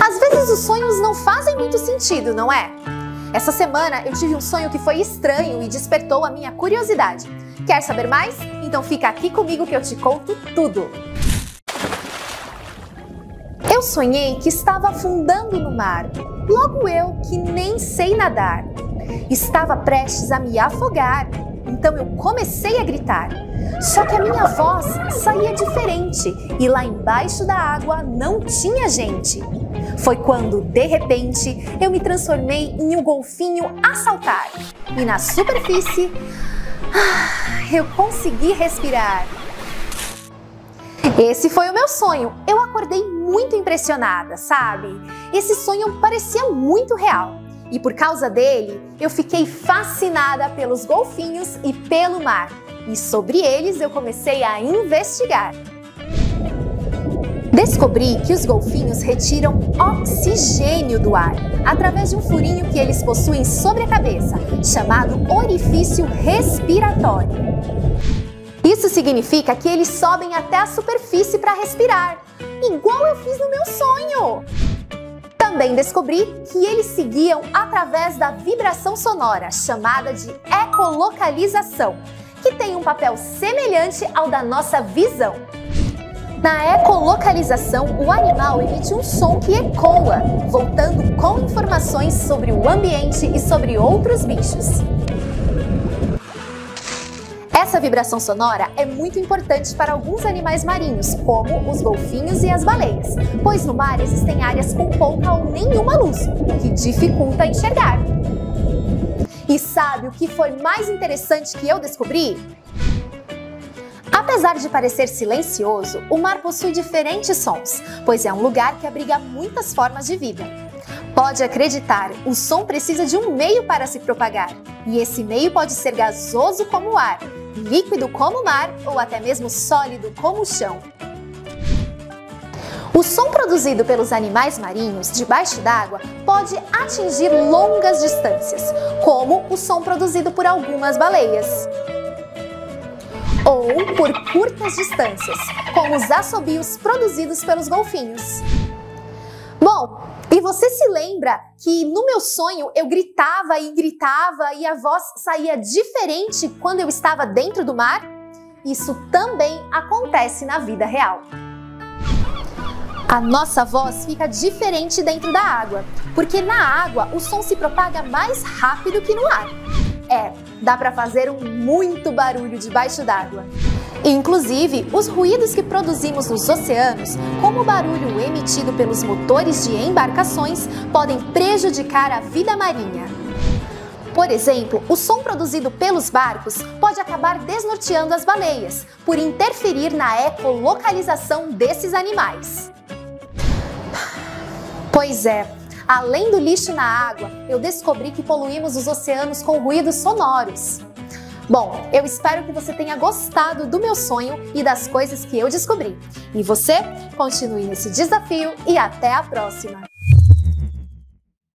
Às vezes os sonhos não fazem muito sentido, não é? Essa semana eu tive um sonho que foi estranho e despertou a minha curiosidade. Quer saber mais? Então fica aqui comigo que eu te conto tudo. Eu sonhei que estava afundando no mar, logo eu que nem sei nadar. Estava prestes a me afogar, então eu comecei a gritar. Só que a minha voz saía diferente e lá embaixo da água não tinha gente. Foi quando, de repente, eu me transformei em um golfinho a saltar. E na superfície, ah, eu consegui respirar. Esse foi o meu sonho. Eu acordei muito impressionada, sabe? Esse sonho parecia muito real. E por causa dele, eu fiquei fascinada pelos golfinhos e pelo mar. E sobre eles eu comecei a investigar. Descobri que os golfinhos retiram oxigênio do ar através de um furinho que eles possuem sobre a cabeça, chamado orifício respiratório. Isso significa que eles sobem até a superfície para respirar, igual eu fiz no meu sonho. Também descobri que eles seguiam através da vibração sonora, chamada de ecolocalização, que tem um papel semelhante ao da nossa visão. Na ecolocalização, o animal emite um som que ecoa, voltando com informações sobre o ambiente e sobre outros bichos. Essa vibração sonora é muito importante para alguns animais marinhos, como os golfinhos e as baleias, pois no mar existem áreas com pouca ou nenhuma luz, o que dificulta enxergar. E sabe o que foi mais interessante que eu descobri? Apesar de parecer silencioso, o mar possui diferentes sons, pois é um lugar que abriga muitas formas de vida. Pode acreditar, o som precisa de um meio para se propagar, e esse meio pode ser gasoso como o ar, líquido como o mar ou até mesmo sólido como o chão. O som produzido pelos animais marinhos debaixo d'água pode atingir longas distâncias, como o som produzido por algumas baleias ou por curtas distâncias, como os assobios produzidos pelos golfinhos. Bom, e você se lembra que no meu sonho eu gritava e gritava e a voz saía diferente quando eu estava dentro do mar? Isso também acontece na vida real. A nossa voz fica diferente dentro da água, porque na água o som se propaga mais rápido que no ar. É, dá para fazer um muito barulho debaixo d'água. Inclusive, os ruídos que produzimos nos oceanos, como o barulho emitido pelos motores de embarcações, podem prejudicar a vida marinha. Por exemplo, o som produzido pelos barcos pode acabar desnorteando as baleias, por interferir na ecolocalização desses animais. Pois é, Além do lixo na água, eu descobri que poluímos os oceanos com ruídos sonoros. Bom, eu espero que você tenha gostado do meu sonho e das coisas que eu descobri. E você, continue nesse desafio e até a próxima!